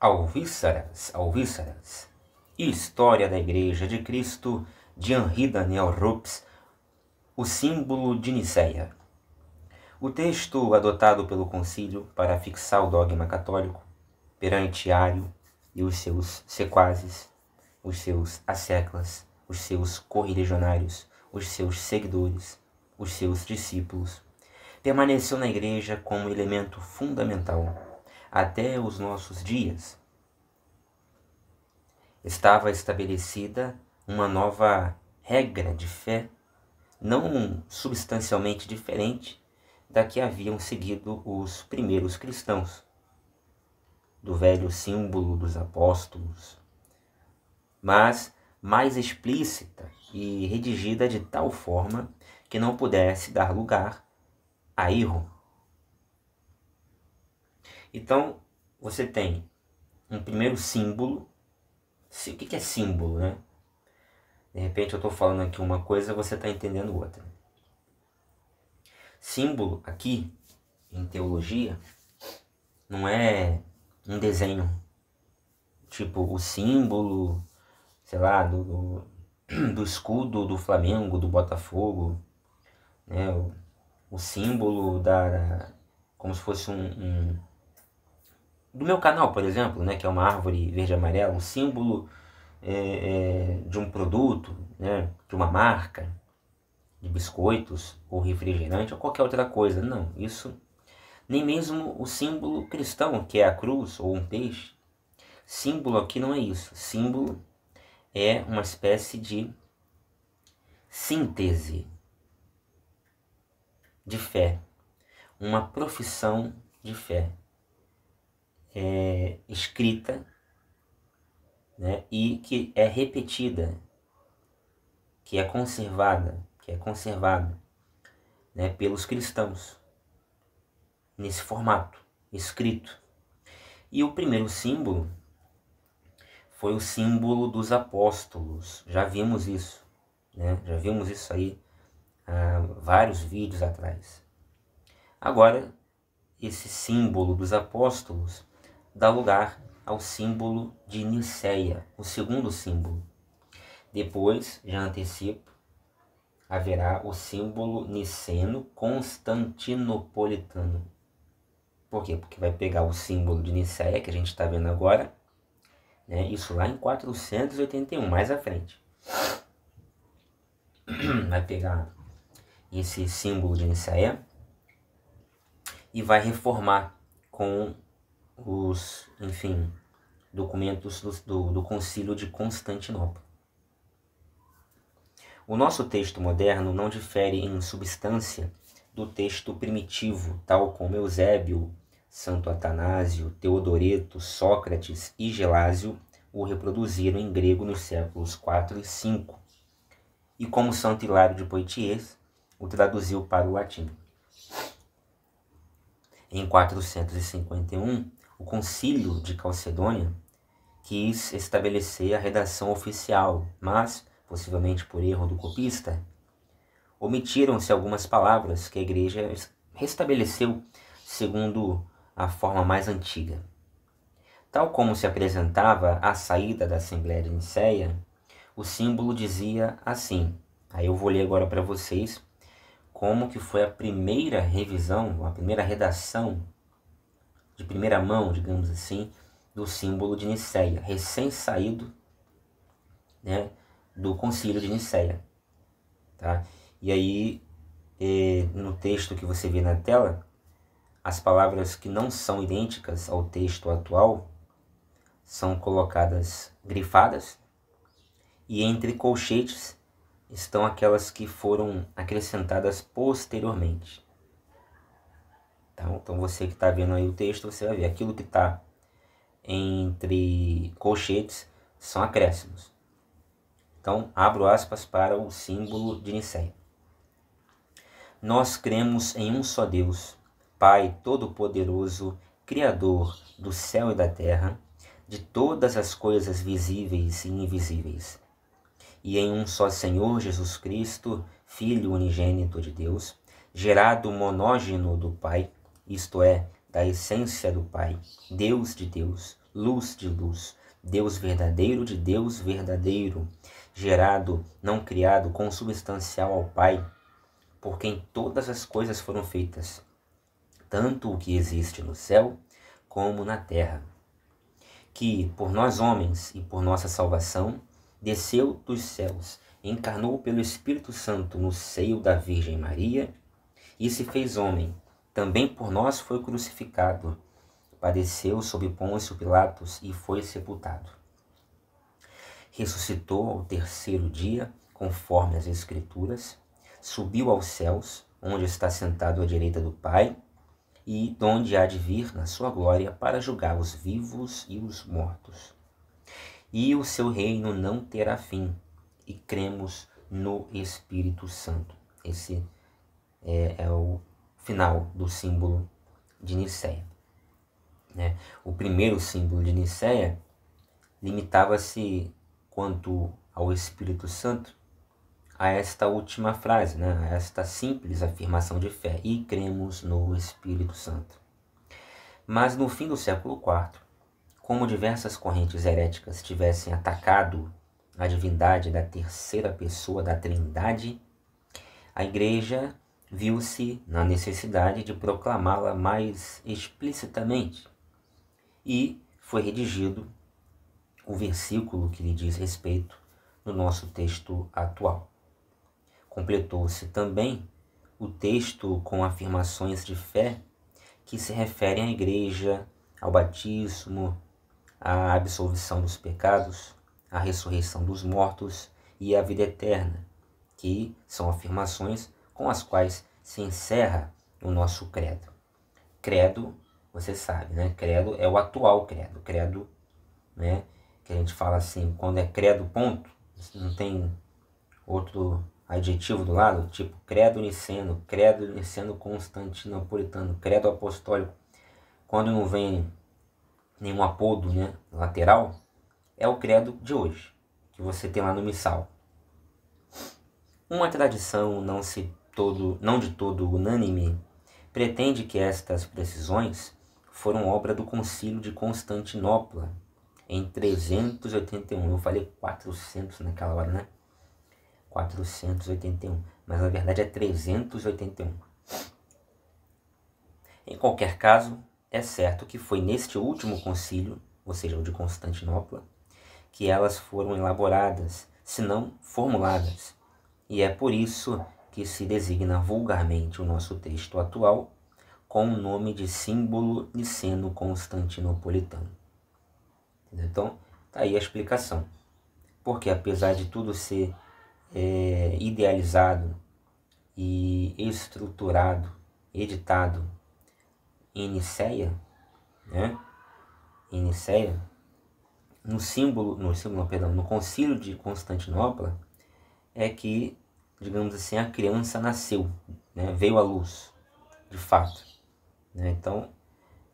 Alvíceras, Alvíceras. História da Igreja de Cristo de Henri Daniel Rups, o símbolo de Nicéia. O texto adotado pelo concílio para fixar o dogma católico perante Ário e os seus sequazes, os seus asseclas, os seus correligionários, os seus seguidores, os seus discípulos, permaneceu na igreja como elemento fundamental até os nossos dias. Estava estabelecida uma nova regra de fé, não substancialmente diferente da que haviam seguido os primeiros cristãos, do velho símbolo dos apóstolos, mas mais explícita e redigida de tal forma que não pudesse dar lugar a erro. Então, você tem um primeiro símbolo. O que é símbolo, né? De repente eu estou falando aqui uma coisa, você está entendendo outra. Símbolo aqui, em teologia, não é um desenho. Tipo o símbolo, sei lá, do, do, do escudo do Flamengo, do Botafogo, né? o, o símbolo da. como se fosse um, um, do meu canal, por exemplo, né? que é uma árvore verde amarela, o símbolo é, é, de um produto, né? de uma marca, de biscoitos ou refrigerante ou qualquer outra coisa. Não, isso nem mesmo o símbolo cristão, que é a cruz ou um peixe. Símbolo aqui não é isso. Símbolo é uma espécie de síntese de fé, uma profissão de fé é, escrita né, e que é repetida, que é conservada, que é conservada né, pelos cristãos nesse formato escrito. E o primeiro símbolo foi o símbolo dos apóstolos. Já vimos isso, né? Já vimos isso aí há vários vídeos atrás. Agora, esse símbolo dos apóstolos dá lugar ao símbolo de Niceia, o segundo símbolo. Depois, já antecipo, haverá o símbolo niceno constantinopolitano. Por quê? Porque vai pegar o símbolo de Nicéia, que a gente está vendo agora, né? isso lá em 481, mais à frente. Vai pegar esse símbolo de Nicéia e vai reformar com os, enfim, documentos do, do, do Concílio de Constantinopla. O nosso texto moderno não difere em substância do texto primitivo, tal como Eusébio, Santo Atanásio, Teodoreto, Sócrates e Gelásio o reproduziram em grego nos séculos 4 e 5, e como Santo Hilário de Poitiers o traduziu para o latim. Em 451, o Concílio de Calcedônia quis estabelecer a redação oficial, mas, possivelmente por erro do copista, omitiram-se algumas palavras que a igreja restabeleceu segundo a forma mais antiga. Tal como se apresentava à saída da Assembleia de Nicéia, o símbolo dizia assim. Aí eu vou ler agora para vocês como que foi a primeira revisão, a primeira redação de primeira mão, digamos assim, do símbolo de Nicéia, recém-saído né, do concílio de Nicéia. Tá? E aí, eh, no texto que você vê na tela, as palavras que não são idênticas ao texto atual são colocadas grifadas e entre colchetes estão aquelas que foram acrescentadas posteriormente. Tá? Então você que está vendo aí o texto, você vai ver aquilo que está entre colchetes são acréscimos. Então abro aspas para o símbolo de Nicéia. Nós cremos em um só Deus, Pai Todo-Poderoso, Criador do céu e da terra, de todas as coisas visíveis e invisíveis, e em um só Senhor Jesus Cristo, Filho unigênito de Deus, gerado monógeno do Pai, isto é, da essência do Pai, Deus de Deus, luz de luz, Deus verdadeiro de Deus verdadeiro, gerado, não criado, consubstancial ao Pai, por quem todas as coisas foram feitas, tanto o que existe no céu como na terra, que por nós homens e por nossa salvação desceu dos céus, encarnou pelo Espírito Santo no seio da Virgem Maria e se fez homem. Também por nós foi crucificado, padeceu sob Pôncio Pilatos e foi sepultado. Ressuscitou ao terceiro dia, conforme as Escrituras, subiu aos céus, onde está sentado à direita do Pai, e donde há de vir na sua glória para julgar os vivos e os mortos. E o seu reino não terá fim, e cremos no Espírito Santo. Esse é, é o final do símbolo de Nicéia. Né? O primeiro símbolo de Nicéia limitava-se quanto ao Espírito Santo a esta última frase, né? a esta simples afirmação de fé, e cremos no Espírito Santo. Mas no fim do século IV, como diversas correntes heréticas tivessem atacado a divindade da terceira pessoa da Trindade, a Igreja viu-se na necessidade de proclamá-la mais explicitamente e foi redigido o versículo que lhe diz respeito no nosso texto atual. Completou-se também o texto com afirmações de fé que se referem à igreja, ao batismo, à absolvição dos pecados, à ressurreição dos mortos e à vida eterna, que são afirmações com as quais se encerra o nosso credo. Credo, você sabe, né? Credo é o atual credo. Credo, né? Que a gente fala assim, quando é credo, ponto, não tem outro adjetivo do lado, tipo credo niceno, credo niceno constantinopolitano, credo apostólico. Quando não vem nenhum apodo né, lateral, é o credo de hoje, que você tem lá no missal. Uma tradição não, se todo, não de todo unânime pretende que estas precisões foram obra do concílio de Constantinopla em 381. Eu falei 400 naquela hora, né? 481, mas na verdade é 381. Em qualquer caso, é certo que foi neste último concílio, ou seja, o de Constantinopla, que elas foram elaboradas, se não formuladas. E é por isso que se designa vulgarmente o nosso texto atual com o nome de símbolo niceno-constantinopolitano. Então, tá aí a explicação. Porque apesar de tudo ser é, idealizado e estruturado, editado em Niceia, né? Em Niceia, no símbolo, no símbolo, perdão, no concílio de Constantinopla, é que, digamos assim, a criança nasceu, né? veio à luz, de fato. Né? Então,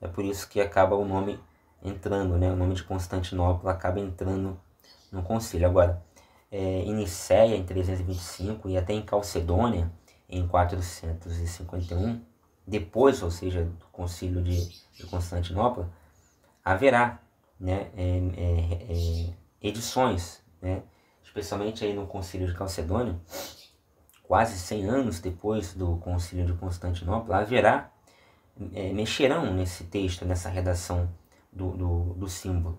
é por isso que acaba o nome entrando, né? o nome de Constantinopla acaba entrando no concílio. Agora, é, em Niceia, em 325, e até em Calcedônia, em 451, depois, ou seja, do concílio de, de Constantinopla, haverá né, é, é, é, edições, né, especialmente aí no concílio de Calcedônia, quase 100 anos depois do concílio de Constantinopla, haverá, é, mexerão nesse texto, nessa redação do, do, do símbolo.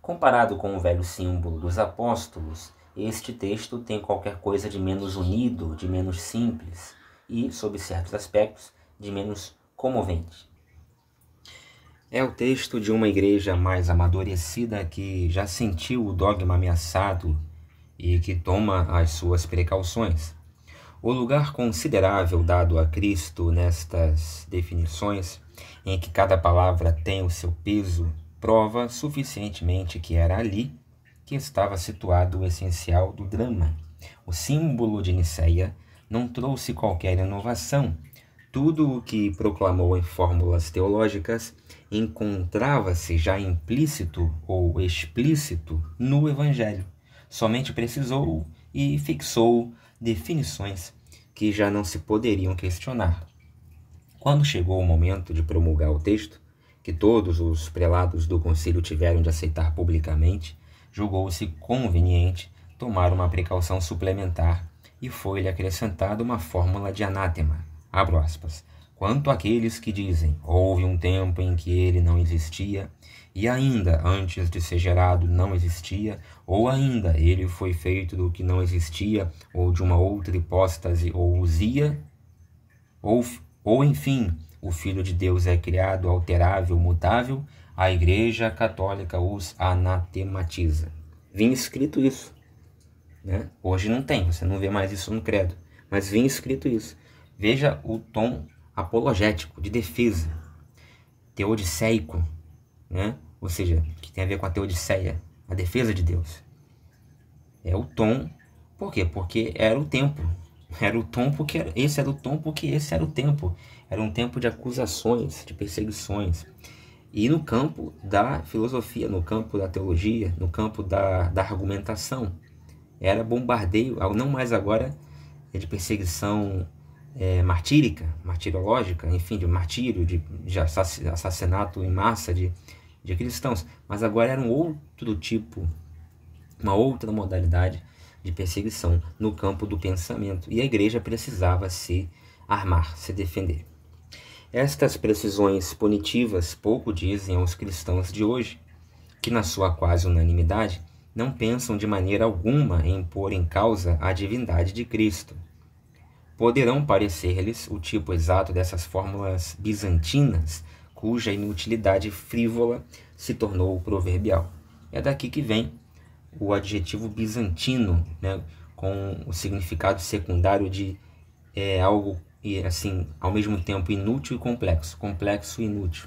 Comparado com o velho símbolo dos apóstolos, este texto tem qualquer coisa de menos unido, de menos simples e, sob certos aspectos, de menos comovente. É o texto de uma igreja mais amadurecida que já sentiu o dogma ameaçado e que toma as suas precauções. O lugar considerável dado a Cristo nestas definições, em que cada palavra tem o seu peso prova suficientemente que era ali que estava situado o essencial do drama. O símbolo de Niceia não trouxe qualquer inovação. Tudo o que proclamou em fórmulas teológicas encontrava-se já implícito ou explícito no Evangelho. Somente precisou e fixou definições que já não se poderiam questionar. Quando chegou o momento de promulgar o texto, que todos os prelados do concílio tiveram de aceitar publicamente, julgou-se conveniente tomar uma precaução suplementar e foi-lhe acrescentada uma fórmula de anátema. Abro aspas. Quanto àqueles que dizem, houve um tempo em que ele não existia, e ainda antes de ser gerado não existia, ou ainda ele foi feito do que não existia, ou de uma outra hipóstase ou usia, ou, ou enfim, o Filho de Deus é criado alterável, mutável, a Igreja Católica os anatematiza. Vinha escrito isso. Né? Hoje não tem, você não vê mais isso no credo, mas vinha escrito isso. Veja o tom apologético, de defesa, teodiceico, né? Ou seja, que tem a ver com a teodiceia, a defesa de Deus. É o tom, por quê? Porque era o tempo. Era o tom porque era, esse era o tom porque esse era o tempo. Era um tempo de acusações, de perseguições. E no campo da filosofia, no campo da teologia, no campo da, da argumentação, era bombardeio, não mais agora é de perseguição é, martírica, martirológica, enfim, de martírio, de, de assassinato em massa de, de cristãos, mas agora era um outro tipo, uma outra modalidade de perseguição no campo do pensamento, e a igreja precisava se armar, se defender. Estas precisões punitivas pouco dizem aos cristãos de hoje, que, na sua quase unanimidade, não pensam de maneira alguma em pôr em causa a divindade de Cristo. Poderão parecer-lhes o tipo exato dessas fórmulas bizantinas, cuja inutilidade frívola se tornou proverbial. É daqui que vem o adjetivo bizantino, né, com o significado secundário de é, algo e assim, ao mesmo tempo inútil e complexo, complexo e inútil,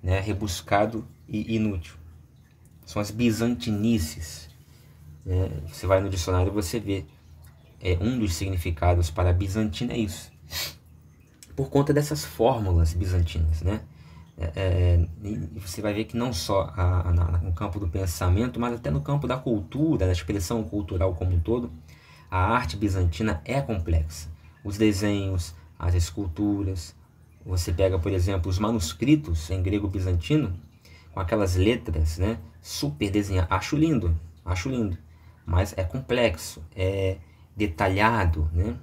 né? rebuscado e inútil. São as bizantinices. Né? Você vai no dicionário e você vê é, um dos significados para bizantina é isso. Por conta dessas fórmulas bizantinas, né? É, é você vai ver que não só a, a, no campo do pensamento, mas até no campo da cultura, da expressão cultural como um todo, a arte bizantina é complexa os desenhos, as esculturas. Você pega, por exemplo, os manuscritos em grego bizantino, com aquelas letras, né, super desenhadas. Acho lindo, acho lindo, mas é complexo, é detalhado, né?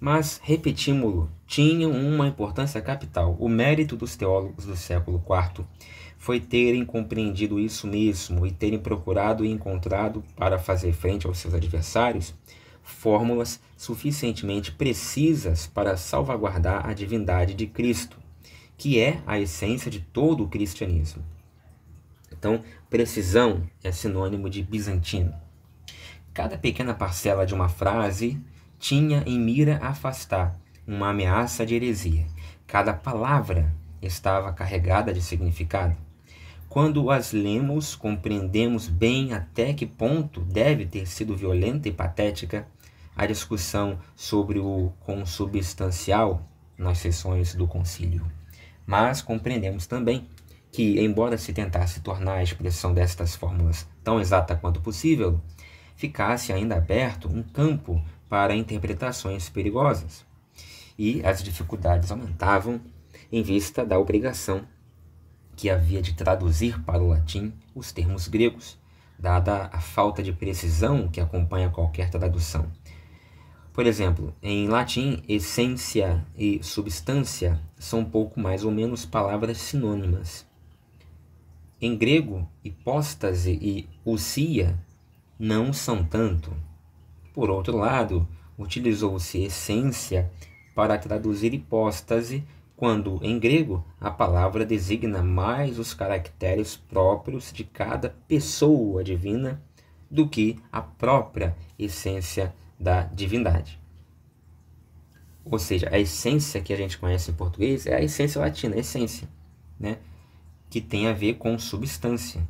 Mas, repetimos-lo, tinham uma importância capital. O mérito dos teólogos do século IV foi terem compreendido isso mesmo e terem procurado e encontrado, para fazer frente aos seus adversários, fórmulas suficientemente precisas para salvaguardar a divindade de Cristo, que é a essência de todo o cristianismo. Então, precisão é sinônimo de bizantino. Cada pequena parcela de uma frase tinha em mira afastar uma ameaça de heresia. Cada palavra estava carregada de significado. Quando as lemos, compreendemos bem até que ponto deve ter sido violenta e patética a discussão sobre o consubstancial nas sessões do concílio. Mas compreendemos também que, embora se tentasse tornar a expressão destas fórmulas tão exata quanto possível, ficasse ainda aberto um campo para interpretações perigosas. E as dificuldades aumentavam em vista da obrigação que havia de traduzir para o latim os termos gregos, dada a falta de precisão que acompanha qualquer tradução. Por exemplo, em latim, essência e substância são pouco mais ou menos palavras sinônimas. Em grego, hipóstase e ousia não são tanto. Por outro lado, utilizou-se essência para traduzir hipóstase, quando em grego a palavra designa mais os caracteres próprios de cada pessoa divina do que a própria essência da divindade. Ou seja, a essência que a gente conhece em português é a essência latina, a essência, né? que tem a ver com substância,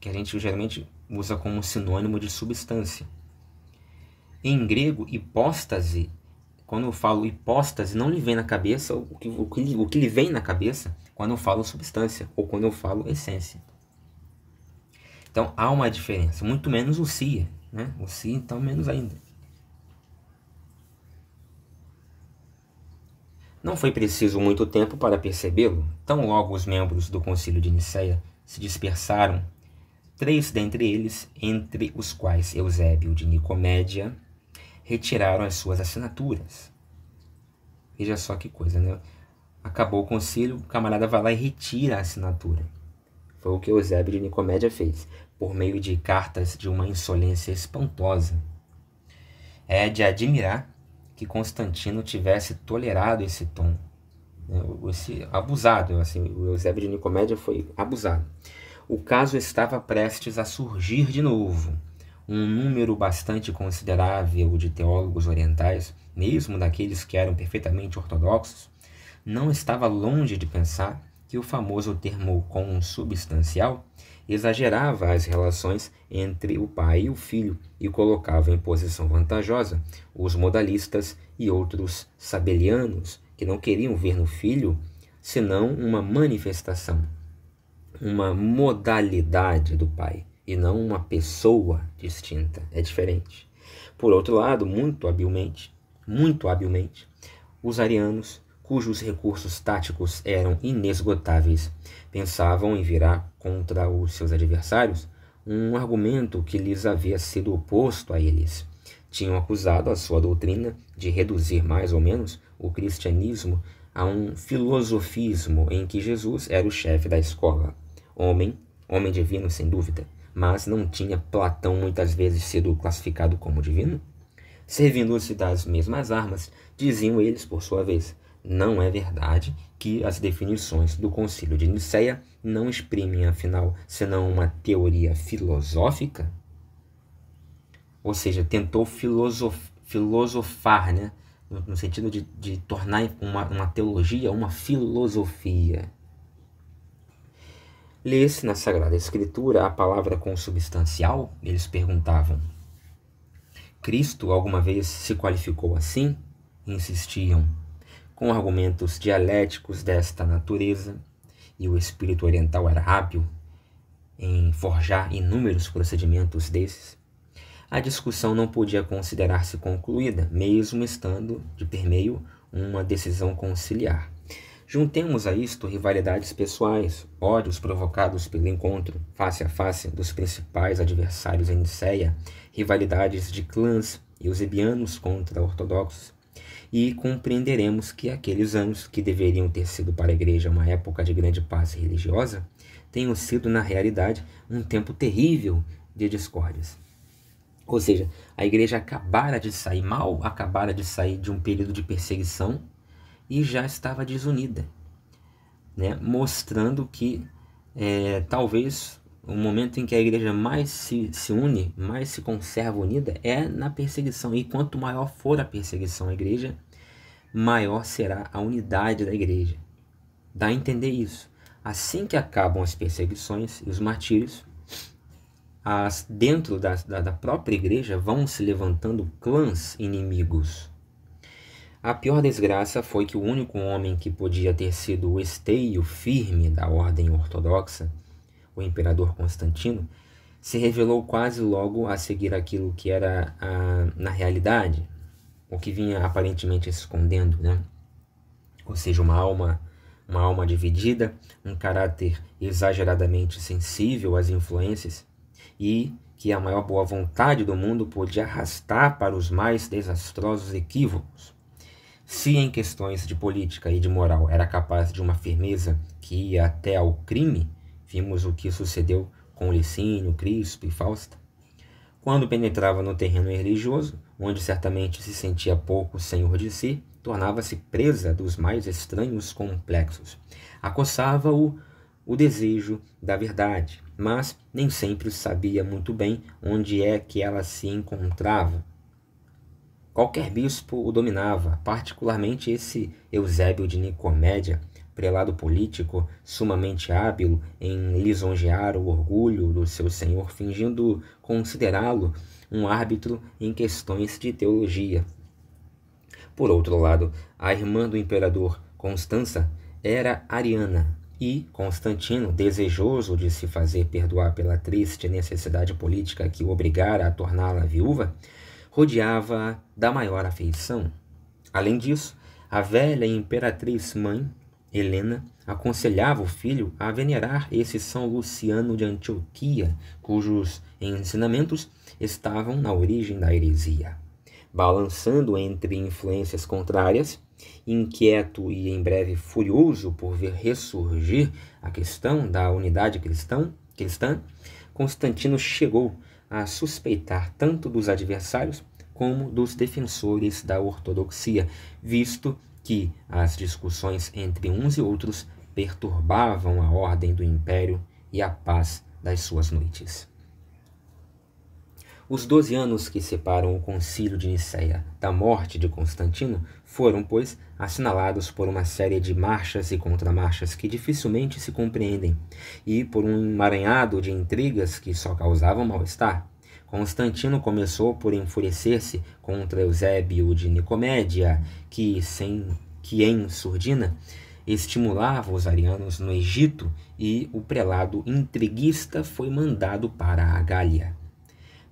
que a gente geralmente usa como sinônimo de substância. Em grego, hipóstase, quando eu falo hipóstase, não lhe vem na cabeça o que, o que, o que lhe vem na cabeça quando eu falo substância ou quando eu falo essência. Então há uma diferença, muito menos o cia, né? O cia, então, menos ainda. Não foi preciso muito tempo para percebê-lo. Tão logo os membros do concílio de Nicéia se dispersaram, três dentre eles, entre os quais Eusébio de Nicomédia, retiraram as suas assinaturas. Veja só que coisa, né? Acabou o concílio, o camarada vai lá e retira a assinatura. Foi o que Eusébio de Nicomédia fez, por meio de cartas de uma insolência espantosa. É de admirar que Constantino tivesse tolerado esse tom, né? esse abusado, assim, o Eusébio de Nicomédia foi abusado. O caso estava prestes a surgir de novo. Um número bastante considerável de teólogos orientais, mesmo daqueles que eram perfeitamente ortodoxos, não estava longe de pensar que o famoso termo consubstancial exagerava as relações entre o pai e o filho e colocava em posição vantajosa os modalistas e outros sabelianos que não queriam ver no filho senão uma manifestação, uma modalidade do pai e não uma pessoa distinta. É diferente. Por outro lado, muito habilmente, muito habilmente, os arianos cujos recursos táticos eram inesgotáveis, pensavam em virar contra os seus adversários um argumento que lhes havia sido oposto a eles. Tinham acusado a sua doutrina de reduzir mais ou menos o cristianismo a um filosofismo em que Jesus era o chefe da escola. Homem, homem divino sem dúvida, mas não tinha Platão muitas vezes sido classificado como divino? Servindo-se das mesmas armas, diziam eles por sua vez, não é verdade que as definições do Concílio de Nicéia não exprimem, afinal, senão uma teoria filosófica? Ou seja, tentou filosof, filosofar, né? no, sentido de, de tornar uma, uma teologia uma filosofia. Lê-se na Sagrada Escritura a palavra consubstancial? Eles perguntavam. Cristo alguma vez se qualificou assim? Insistiam com argumentos dialéticos desta natureza, e o espírito oriental era hábil em forjar inúmeros procedimentos desses, a discussão não podia considerar-se concluída, mesmo estando de permeio uma decisão conciliar. Juntemos a isto rivalidades pessoais, ódios provocados pelo encontro face a face dos principais adversários em Niceia, rivalidades de clãs eusebianos contra ortodoxos, e compreenderemos que aqueles anos que deveriam ter sido para a igreja uma época de grande paz religiosa, tenham sido, na realidade, um tempo terrível de discórdias. Ou seja, a igreja acabara de sair, mal acabara de sair de um período de perseguição e já estava desunida, né? mostrando que é, talvez o momento em que a igreja mais se, se une, mais se conserva unida, é na perseguição. E quanto maior for a perseguição à igreja, maior será a unidade da igreja. Dá a entender isso. Assim que acabam as perseguições e os martírios, as, dentro da, da, da própria igreja vão se levantando clãs inimigos. A pior desgraça foi que o único homem que podia ter sido o esteio firme da ordem ortodoxa, o imperador Constantino, se revelou quase logo a seguir aquilo que era, a, na realidade, o que vinha aparentemente escondendo, né? Ou seja, uma alma, uma alma dividida, um caráter exageradamente sensível às influências e que a maior boa vontade do mundo podia arrastar para os mais desastrosos equívocos. Se em questões de política e de moral era capaz de uma firmeza que ia até ao crime, vimos o que sucedeu com Licínio, Crispo e Fausta. Quando penetrava no terreno religioso, onde certamente se sentia pouco senhor de si, tornava-se presa dos mais estranhos complexos. Acossava-o o desejo da verdade, mas nem sempre sabia muito bem onde é que ela se encontrava. Qualquer bispo o dominava, particularmente esse Eusébio de Nicomédia, prelado político, sumamente hábil em lisonjear o orgulho do seu senhor, fingindo considerá-lo um árbitro em questões de teologia. Por outro lado, a irmã do imperador, Constança, era ariana, e Constantino, desejoso de se fazer perdoar pela triste necessidade política que o obrigara a torná-la viúva, rodeava-a da maior afeição. Além disso, a velha imperatriz mãe, Helena, aconselhava o filho a venerar esse São Luciano de Antioquia, cujos ensinamentos estavam na origem da heresia. Balançando entre influências contrárias, inquieto e em breve furioso por ver ressurgir a questão da unidade cristão, cristã, Constantino chegou a suspeitar tanto dos adversários como dos defensores da ortodoxia, visto que as discussões entre uns e outros perturbavam a ordem do império e a paz das suas noites. Os doze anos que separam o concílio de Nicéia da morte de Constantino foram, pois, assinalados por uma série de marchas e contramarchas que dificilmente se compreendem, e por um emaranhado de intrigas que só causavam mal-estar. Constantino começou por enfurecer-se contra Eusébio de Nicomédia, que, sem, que em surdina estimulava os arianos no Egito, e o prelado intriguista foi mandado para a Gália.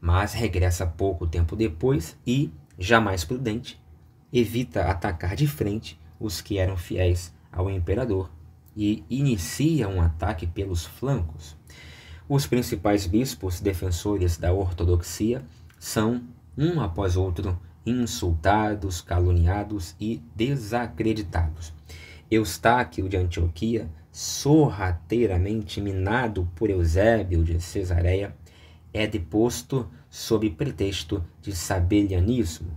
Mas regressa pouco tempo depois e, já mais prudente, evita atacar de frente os que eram fiéis ao imperador e inicia um ataque pelos flancos. Os principais bispos defensores da ortodoxia são, um após outro, insultados, caluniados e desacreditados. Eustáquio de Antioquia, sorrateiramente minado por Eusébio de Cesareia, é deposto sob pretexto de sabelianismo.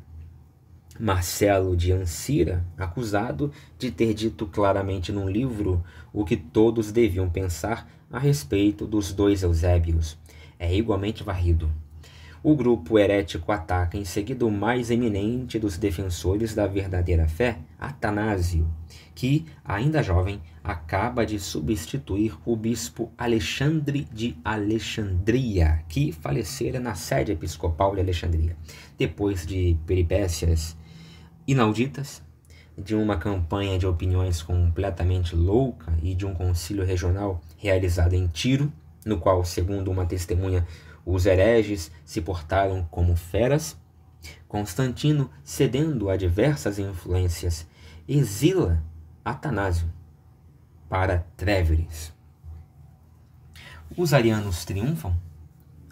Marcelo de Ancira, acusado de ter dito claramente num livro o que todos deviam pensar a respeito dos dois Eusébios, é igualmente varrido. O grupo herético ataca em seguida o mais eminente dos defensores da verdadeira fé, Atanásio, que, ainda jovem, acaba de substituir o bispo Alexandre de Alexandria, que falecera na sede episcopal de Alexandria, depois de peripécias inauditas, de uma campanha de opiniões completamente louca e de um concílio regional realizado em Tiro, no qual, segundo uma testemunha, os hereges se portaram como feras. Constantino, cedendo a diversas influências, exila Atanásio para Tréveres. Os arianos triunfam?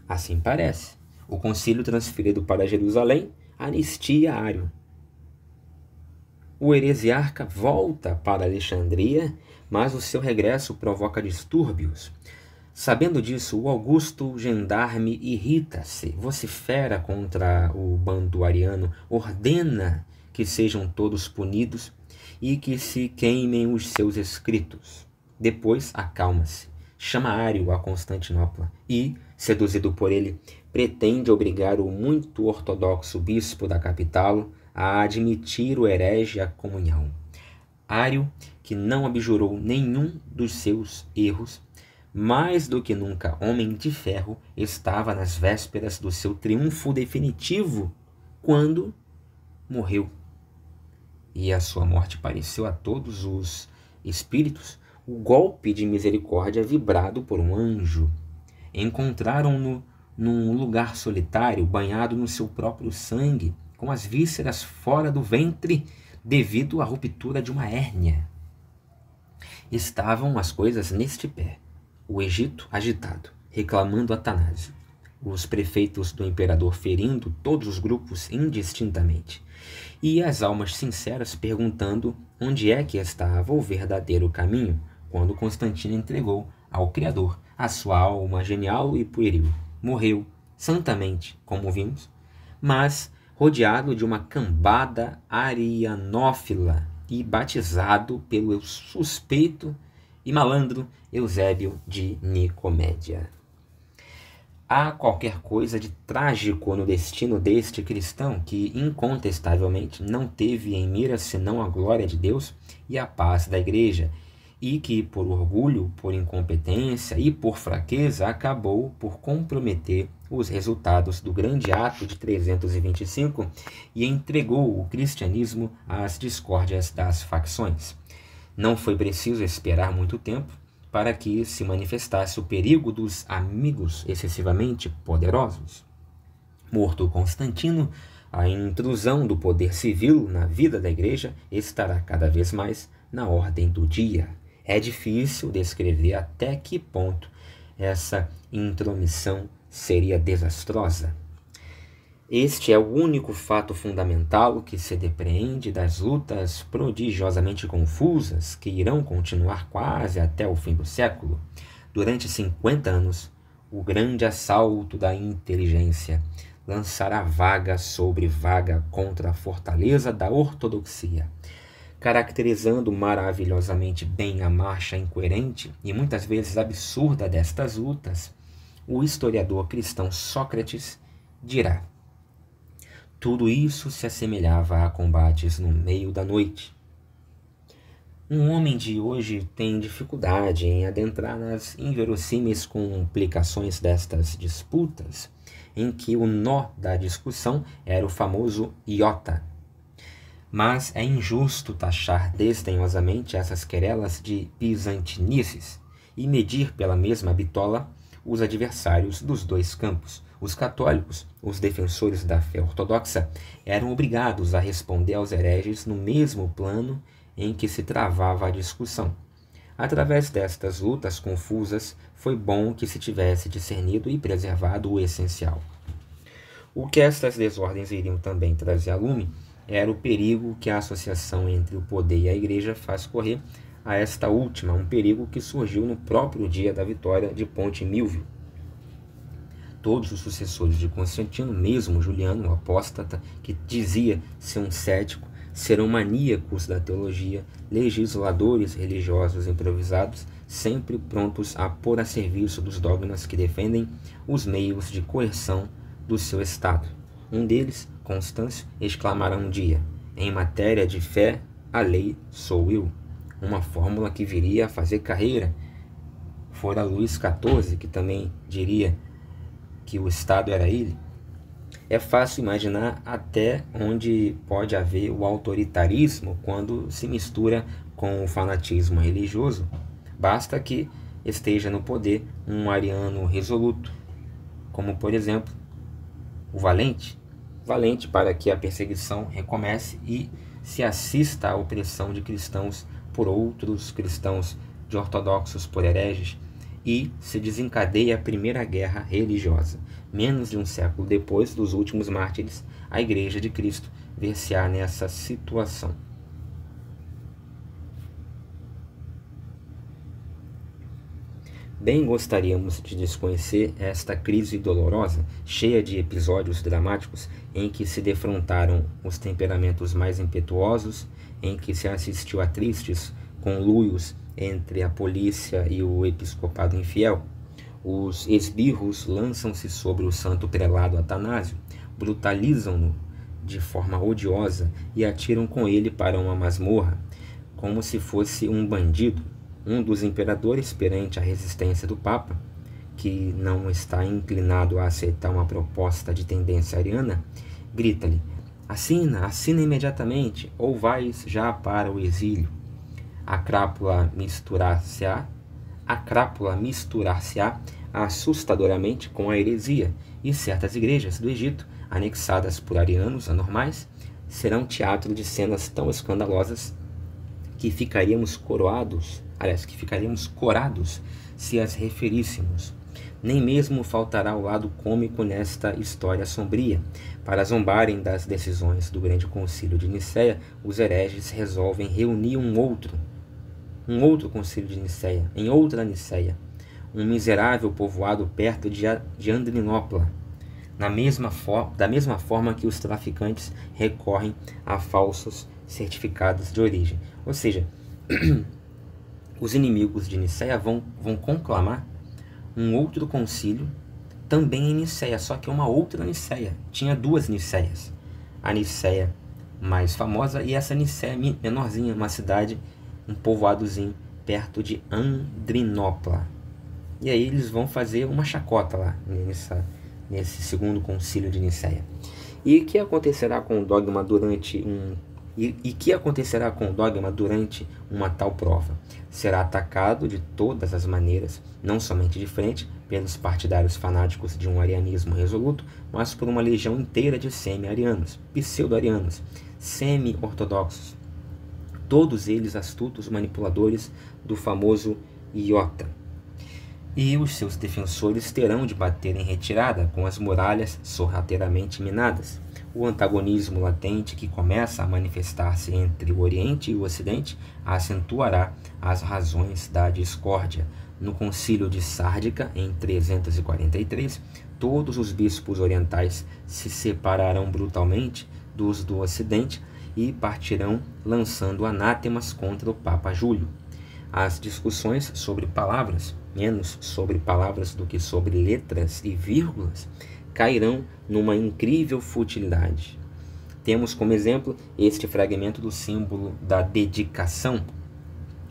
Assim parece. O concílio transferido para Jerusalém anistia Ário. O heresiarca volta para Alexandria, mas o seu regresso provoca distúrbios. Sabendo disso, o Augusto gendarme irrita-se, vocifera contra o bando ariano, ordena que sejam todos punidos e que se queimem os seus escritos. Depois acalma-se, chama Ário a Constantinopla e, seduzido por ele, pretende obrigar o muito ortodoxo bispo da capital a admitir o herege à comunhão. Ário, que não abjurou nenhum dos seus erros, mais do que nunca homem de ferro, estava nas vésperas do seu triunfo definitivo quando morreu. E a sua morte pareceu a todos os espíritos o golpe de misericórdia vibrado por um anjo. Encontraram-no num lugar solitário, banhado no seu próprio sangue, com as vísceras fora do ventre devido à ruptura de uma hérnia. Estavam as coisas neste pé o Egito agitado, reclamando Atanásio, os prefeitos do imperador ferindo todos os grupos indistintamente, e as almas sinceras perguntando onde é que estava o verdadeiro caminho quando Constantino entregou ao Criador a sua alma genial e pueril. Morreu santamente, como vimos, mas rodeado de uma cambada arianófila e batizado pelo suspeito e malandro Eusébio de Nicomédia. Há qualquer coisa de trágico no destino deste cristão que, incontestavelmente, não teve em mira senão a glória de Deus e a paz da Igreja, e que, por orgulho, por incompetência e por fraqueza, acabou por comprometer os resultados do grande ato de 325 e entregou o cristianismo às discórdias das facções. Não foi preciso esperar muito tempo para que se manifestasse o perigo dos amigos excessivamente poderosos. Morto Constantino, A intrusão do poder civil na vida da igreja estará cada vez mais na ordem do dia. É difícil descrever até que ponto essa intromissão seria desastrosa. Este é o único fato fundamental que se depreende das lutas prodigiosamente confusas que irão continuar quase até o fim do século. Durante 50 anos, o grande assalto da inteligência lançará vaga sobre vaga contra a fortaleza da ortodoxia, caracterizando maravilhosamente bem a marcha incoerente e muitas vezes absurda destas lutas. O historiador cristão Sócrates dirá: tudo isso se assemelhava a combates no meio da noite. Um homem de hoje tem dificuldade em adentrar nas inverossímeis complicações destas disputas, em que o nó da discussão era o famoso iota. Mas é injusto taxar desdenhosamente essas querelas de bizantinices e medir pela mesma bitola os adversários dos dois campos, os católicos, os defensores da fé ortodoxa, eram obrigados a responder aos hereges no mesmo plano em que se travava a discussão. Através destas lutas confusas, foi bom que se tivesse discernido e preservado o essencial. O que estas desordens iriam também trazer a lume era o perigo que a associação entre o poder e a igreja faz correr a esta última, um perigo que surgiu no próprio dia da vitória de Ponte Milvio, todos os sucessores de Constantino, mesmo Juliano, apóstata, que dizia ser um cético, serão maníacos da teologia, legisladores religiosos improvisados, sempre prontos a pôr a serviço dos dogmas que defendem os meios de coerção do seu Estado. Um deles, Constâncio, exclamará um dia: Em matéria de fé, a lei sou eu. Uma fórmula que viria a fazer carreira. Fora Luís XIV, que também diria que o Estado era ele, é fácil imaginar até onde pode haver o autoritarismo quando se mistura com o fanatismo religioso. Basta que esteja no poder um ariano resoluto, como por exemplo o Valente, valente para que a perseguição recomece e se assista à opressão de cristãos por outros cristãos, de ortodoxos por hereges, e se desencadeia a Primeira Guerra Religiosa. Menos de um século depois dos últimos mártires, a Igreja de Cristo ver-se-á nessa situação. Bem gostaríamos de desconhecer esta crise dolorosa, cheia de episódios dramáticos em que se defrontaram os temperamentos mais impetuosos, em que se assistiu a tristes conluios entre a polícia e o episcopado infiel. Os esbirros lançam-se sobre o santo prelado Atanásio, brutalizam-no de forma odiosa e atiram com ele para uma masmorra, como se fosse um bandido. Um dos imperadores, perante a resistência do Papa, que não está inclinado a aceitar uma proposta de tendência ariana, grita-lhe: Assina, assina imediatamente, ou vais já para o exílio a crápula misturar-se-á, a crápula misturar-se-á assustadoramente com a heresia, e certas igrejas do Egito, anexadas por arianos anormais, serão teatro de cenas tão escandalosas que ficaríamos coroados, aliás, que ficaríamos corados se as referíssemos. Nem mesmo faltará o lado cômico nesta história sombria. Para zombarem das decisões do grande concílio de Nicéia, os hereges resolvem reunir um outro, um outro concílio de Niceia, em outra Niceia, um miserável povoado perto de, Andrinópla, na mesma da mesma forma que os traficantes recorrem a falsos certificados de origem. Ou seja, os inimigos de Niceia vão, vão conclamar um outro concílio também em Niceia, só que uma outra Niceia. Tinha duas Niceias. A Niceia mais famosa e essa Niceia menorzinha, uma cidade um povoadozinho perto de Andrinópla. E aí eles vão fazer uma chacota lá nessa, nesse segundo concílio de Nicéia. E o que acontecerá com o dogma durante um e, e que acontecerá com o dogma durante uma tal prova? Será atacado de todas as maneiras, não somente de frente, pelos partidários fanáticos de um arianismo resoluto, mas por uma legião inteira de semi-arianos, pseudo-arianos, semi-ortodoxos, todos eles astutos manipuladores do famoso iota. E os seus defensores terão de bater em retirada com as muralhas sorrateiramente minadas. O antagonismo latente que começa a manifestar-se entre o Oriente e o Ocidente acentuará as razões da discórdia. No concílio de Sárdica, em 343, todos os bispos orientais se separarão brutalmente dos do Ocidente e partirão lançando anátemas contra o Papa Júlio. As discussões sobre palavras, menos sobre palavras do que sobre letras e vírgulas, cairão numa incrível futilidade. Temos como exemplo este fragmento do símbolo da dedicação,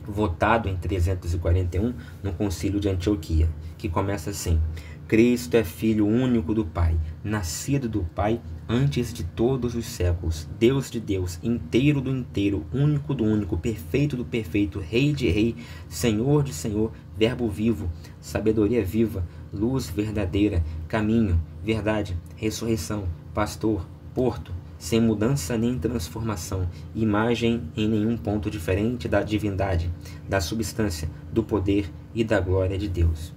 votado em 341 no Concílio de Antioquia, que começa assim: Cristo é Filho único do Pai, nascido do Pai antes de todos os séculos, Deus de Deus, inteiro do inteiro, único do único, perfeito do perfeito, Rei de Rei, Senhor de Senhor, Verbo vivo, sabedoria viva, luz verdadeira, caminho, verdade, ressurreição, pastor, porto, sem mudança nem transformação, imagem em nenhum ponto diferente da divindade, da substância, do poder e da glória de Deus.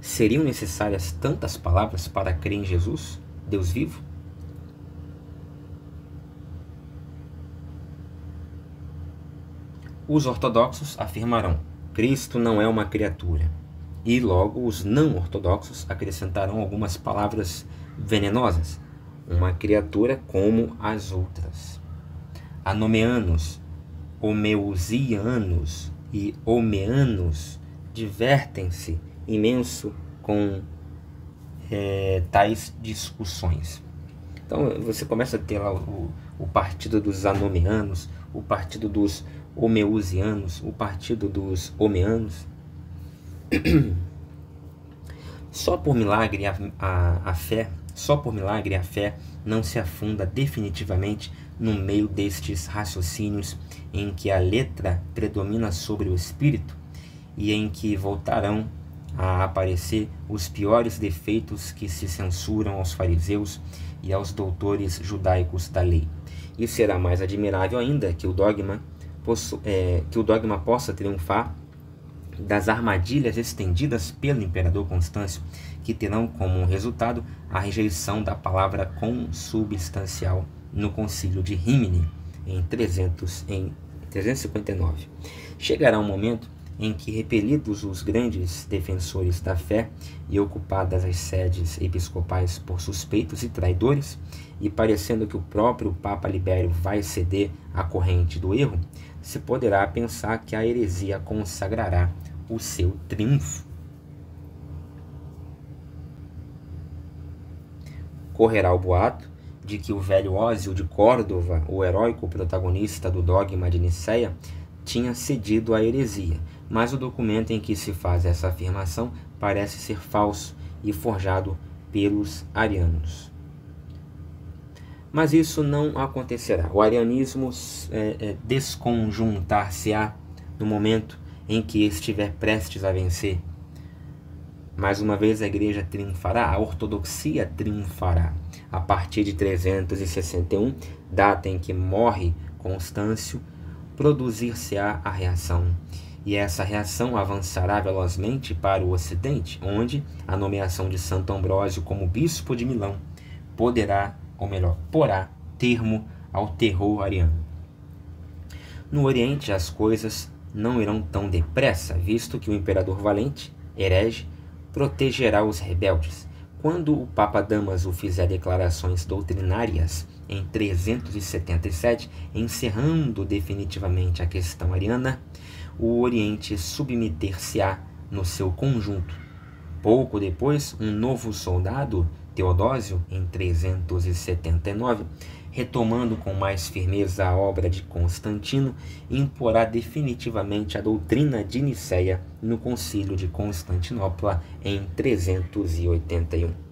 Seriam necessárias tantas palavras para crer em Jesus, Deus vivo? Os ortodoxos afirmarão: Cristo não é uma criatura. E logo os não ortodoxos acrescentarão algumas palavras venenosas: uma criatura como as outras. Anomeanos, homeusianos e homeanos divertem-se imenso com é, tais discussões. Então você começa a ter lá o, o partido dos anomeanos, o partido dos homeusianos, o partido dos homeanos. Só por milagre a, a, a fé, só por milagre a fé não se afunda definitivamente no meio destes raciocínios em que a letra predomina sobre o espírito e em que voltarão a aparecer os piores defeitos que se censuram aos fariseus e aos doutores judaicos da lei. E será mais admirável ainda que o dogma, possu, é, que o dogma possa triunfar das armadilhas estendidas pelo imperador Constâncio, que terão como resultado a rejeição da palavra consubstancial no concílio de Rímini, em, 300, em 359. Chegará um momento em que, repelidos os grandes defensores da fé e ocupadas as sedes episcopais por suspeitos e traidores, e parecendo que o próprio Papa Libério vai ceder à corrente do erro, se poderá pensar que a heresia consagrará o seu triunfo. Correrá o boato de que o velho Ósio de Córdova, o heróico protagonista do dogma de Nicéia, tinha cedido à heresia mas o documento em que se faz essa afirmação parece ser falso e forjado pelos arianos. Mas isso não acontecerá. O arianismo é, é, desconjuntar-se-á no momento em que estiver prestes a vencer. Mais uma vez a igreja triunfará, a ortodoxia triunfará. A partir de 361, data em que morre Constâncio, produzir-se-á a reação e essa reação avançará velozmente para o Ocidente, onde a nomeação de Santo Ambrósio como bispo de Milão poderá, ou melhor, porá termo ao terror ariano. No Oriente, as coisas não irão tão depressa, visto que o imperador valente, herege, protegerá os rebeldes. Quando o Papa Damaso fizer declarações doutrinárias em 377, encerrando definitivamente a questão ariana, o Oriente submeter-se-á no seu conjunto. Pouco depois, um novo soldado, Teodósio, em 379, retomando com mais firmeza a obra de Constantino, imporá definitivamente a doutrina de Nicéia no Concílio de Constantinopla em 381.